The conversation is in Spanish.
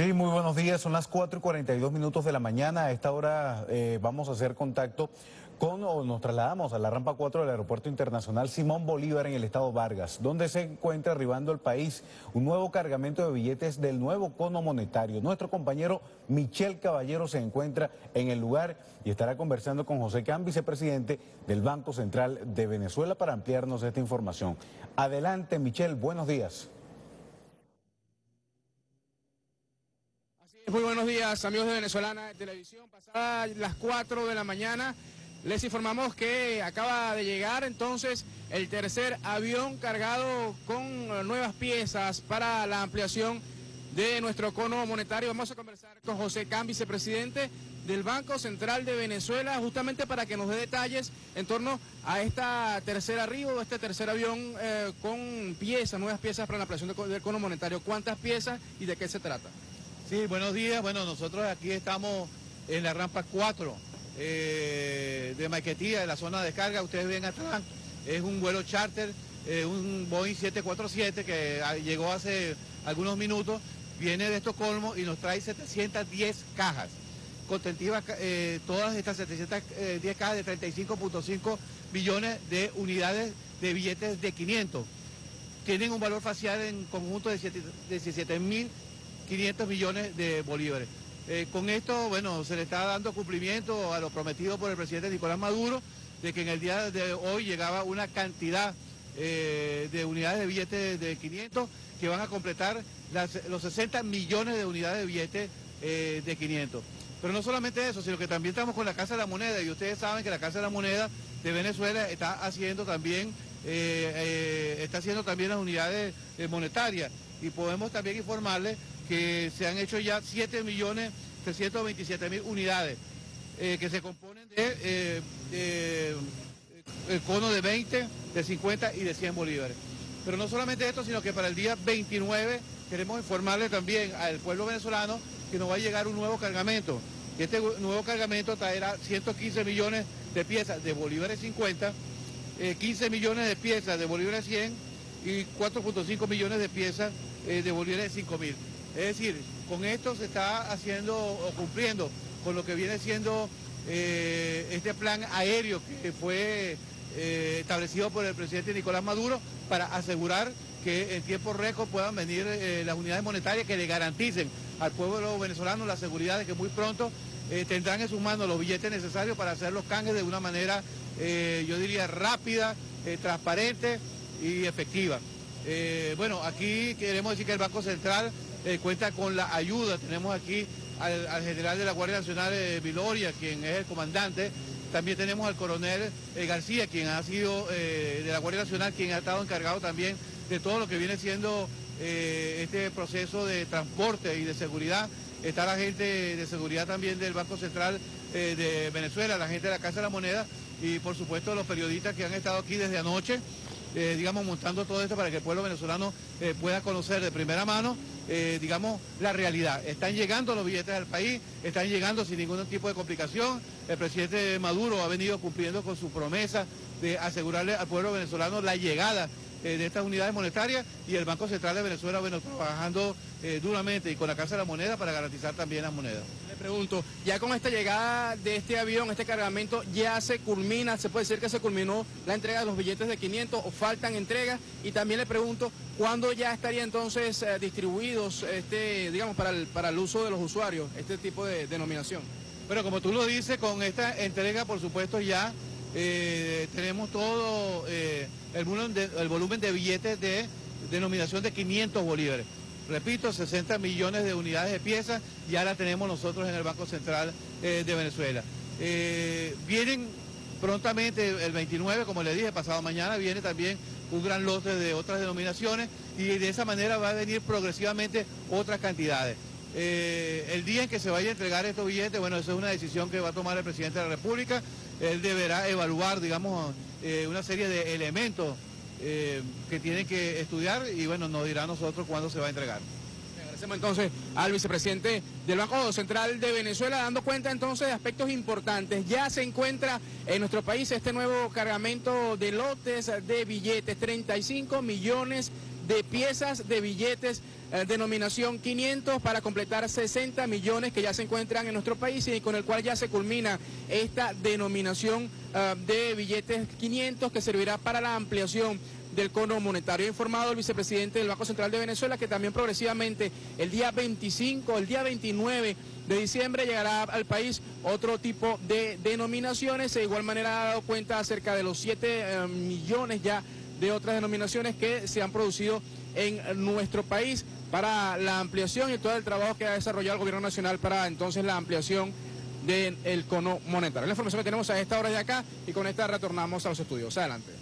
Sí, muy buenos días. Son las 4 y 42 minutos de la mañana. A esta hora eh, vamos a hacer contacto con, o nos trasladamos a la rampa 4 del Aeropuerto Internacional Simón Bolívar en el estado Vargas, donde se encuentra arribando al país un nuevo cargamento de billetes del nuevo cono monetario. Nuestro compañero Michel Caballero se encuentra en el lugar y estará conversando con José Can, vicepresidente del Banco Central de Venezuela, para ampliarnos esta información. Adelante, Michel, buenos días. Muy buenos días, amigos de Venezolana de Televisión. Pasadas las 4 de la mañana, les informamos que acaba de llegar entonces el tercer avión cargado con nuevas piezas para la ampliación de nuestro cono monetario. Vamos a conversar con José Can, vicepresidente del Banco Central de Venezuela, justamente para que nos dé detalles en torno a esta tercera arribo, este tercer avión eh, con piezas, nuevas piezas para la ampliación del cono monetario. ¿Cuántas piezas y de qué se trata? Sí, buenos días. Bueno, nosotros aquí estamos en la rampa 4 eh, de Maiquetía, de la zona de carga. Ustedes ven atrás, es un vuelo charter, eh, un Boeing 747 que ah, llegó hace algunos minutos, viene de Estocolmo y nos trae 710 cajas. Contentivas eh, todas estas 710 cajas de 35.5 millones de unidades de billetes de 500. Tienen un valor facial en conjunto de 17 mil 500 millones de bolívares. Eh, con esto, bueno, se le está dando cumplimiento a lo prometido por el presidente Nicolás Maduro, de que en el día de hoy llegaba una cantidad eh, de unidades de billetes de 500 que van a completar los 60 millones de unidades de billetes eh, de 500. Pero no solamente eso, sino que también estamos con la Casa de la Moneda y ustedes saben que la Casa de la Moneda de Venezuela está haciendo también, está haciendo también las unidades monetarias y podemos también informarles que se han hecho ya 7.327.000 unidades, eh, que se componen de, eh, eh, el cono de 20, de 50 y de 100 bolívares. Pero no solamente esto, sino que para el día 29 queremos informarle también al pueblo venezolano que nos va a llegar un nuevo cargamento. Este nuevo cargamento traerá 115 millones de piezas de bolívares 50, 15 millones de piezas de bolívares 100 y 4.5 millones de piezas de bolívares 5 mil. Es decir, con esto se está haciendo o cumpliendo con lo que viene siendo eh, este plan aéreo que fue eh, establecido por el presidente Nicolás Maduro para asegurar que en tiempo récord puedan venir eh, las unidades monetarias que le garanticen al pueblo venezolano la seguridad de que muy pronto tendrán en sus manos los billetes necesarios para hacer los canjes de una manera, yo diría, rápida, transparente y efectiva. bueno, aquí queremos decir que el Banco Central eh, cuenta con la ayuda. Tenemos aquí al, general de la Guardia Nacional de Viloria, quien es el comandante. También tenemos al coronel eh, García, quien ha sido eh, de la Guardia Nacional, quien ha estado encargado también de todo lo que viene siendo este proceso de transporte y de seguridad. Está la gente de seguridad también del Banco Central de Venezuela, la gente de la Casa de la Moneda y por supuesto los periodistas que han estado aquí desde anoche. digamos, montando todo esto para que el pueblo venezolano pueda conocer de primera mano eh, digamos, la realidad. Están llegando los billetes al país, están llegando sin ningún tipo de complicación. El presidente Maduro ha venido cumpliendo con su promesa de asegurarle al pueblo venezolano la llegada de estas unidades monetarias y el Banco Central de Venezuela, bueno, trabajando eh, duramente y con la Casa de la Moneda para garantizar también las monedas. Le pregunto, ya con esta llegada de este avión, este cargamento, ya se culmina, se puede decir que se culminó la entrega de los billetes de 500 o faltan entregas y también le pregunto, ¿Cuándo ya estaría entonces eh, distribuidos, este, digamos, para el, para el uso de los usuarios, este tipo de denominación? Bueno, como tú lo dices, con esta entrega, por supuesto, ya eh, tenemos todo eh, el, volumen de, el volumen de billetes de denominación de 500 bolívares. Repito, 60 millones de unidades de piezas, ya la tenemos nosotros en el Banco Central de Venezuela. vienen prontamente el 29, como le dije, pasado mañana viene también un gran lote de otras denominaciones y de esa manera va a venir progresivamente otras cantidades. Eh, el día en que se vaya a entregar estos billetes, bueno, esa es una decisión que va a tomar el presidente de la República. Él deberá evaluar, digamos, eh, una serie de elementos eh, que tienen que estudiar y bueno, nos dirá a nosotros cuándo se va a entregar. Agradecemos entonces al vicepresidente del Banco Central de Venezuela, dando cuenta entonces de aspectos importantes. Ya se encuentra en nuestro país este nuevo cargamento de lotes de billetes, 35 millones de piezas de billetes eh, denominación 500 para completar 60 millones que ya se encuentran en nuestro país y con el cual ya se culmina esta denominación eh, de billetes 500 que servirá para la ampliación del cono monetario. Ha informado el vicepresidente del Banco Central de Venezuela que también progresivamente el día 25, el día 29 de diciembre llegará al país otro tipo de denominaciones. De igual manera ha dado cuenta acerca de los 7 eh, millones ya de otras denominaciones que se han producido en nuestro país para la ampliación y todo el trabajo que ha desarrollado el gobierno nacional para entonces la ampliación del cono monetario. La información que tenemos a esta hora de acá y con esta retornamos a los estudios. Adelante.